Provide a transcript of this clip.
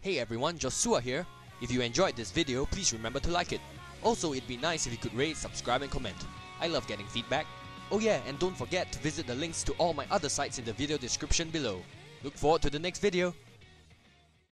Hey everyone, Joshua here. If you enjoyed this video, please remember to like it. Also, it'd be nice if you could rate, subscribe and comment. I love getting feedback. Oh yeah, and don't forget to visit the links to all my other sites in the video description below. Look forward to the next video.